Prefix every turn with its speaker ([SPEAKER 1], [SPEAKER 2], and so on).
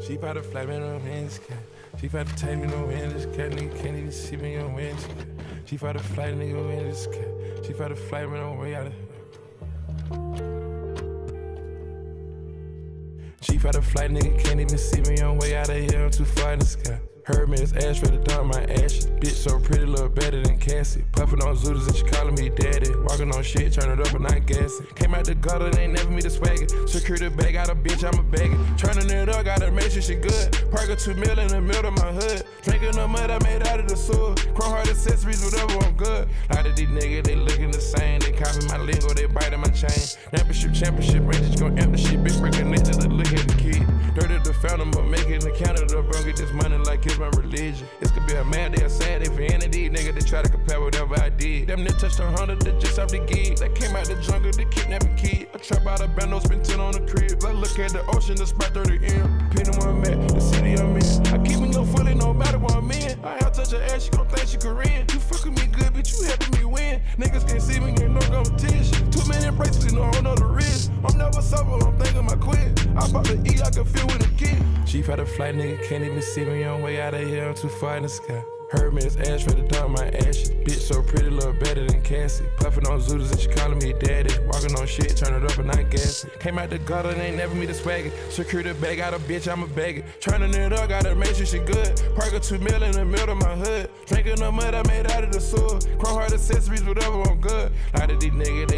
[SPEAKER 1] She bout to fly me no hands, She bout to take me no hands, cat. Nigga can't even see me on winds, She bout to fly nigga in this cat. She bout to fly me no way out of She bout to fly, nigga can't even see me on way out of here. I'm too far in the sky. Heard me, it's ash for the dump my ashes. Bitch so pretty, look better than Cassie. Puffin' on Zooties and she calling me daddy. Walking on shit, turn it up and not gassing. Came out the gutter, ain't never me the swagger. Secure the bag, got a bitch, I'm a bagger. Turning it up, gotta make sure she good. Park a two mil in the middle of my hood. Drinking the mud I made out of the sewer. Chrome heart accessories, whatever, I'm good. A lot of these niggas, they looking the same. They copy my lingo, they biting my chain. Championship, championship, Rangers gon' empty shit. Bitch, the look at the kid. Dirty the fountain, but making the counter. Get this money like it's my religion. This could be a mad day or sad day for these niggas that try to compare whatever I did. Them niggas touched a hundred that just off the gig. They came out the jungle to kidnap a kid. I trap out a bando, spend 10 on the crib. I look at the ocean, the spot 30 M. Pinning where I'm at, the city I'm in. I keep me no fully, no matter where I'm in. I have touch her ass, she gon' think she Korean. You fucking me good, bitch, you helping me win. Niggas can't see me, ain't no competition. Too many bracelets, no whole nother wrist. I'm never sober, I'm thinking my quit. I about to eat, I can feel a kid. Chief had a flight, nigga can't even see me on way out of here. I'm too far in the sky. Heard me, it's ash for the dump my ashes. Bitch so pretty, look better than Cassie. Puffin' on Zooties and she calling me daddy. Walking on shit, turn it up and not gassy. Came out the gutter and ain't never me the swagger. Secure the bag, got a bitch, I'm a bagger. Turning it up, gotta make sure she good. Park a two mil in the middle of my hood. Drinking the mud I made out of the sewer. Chrome heart accessories, whatever, I'm good. A lot of these niggas, they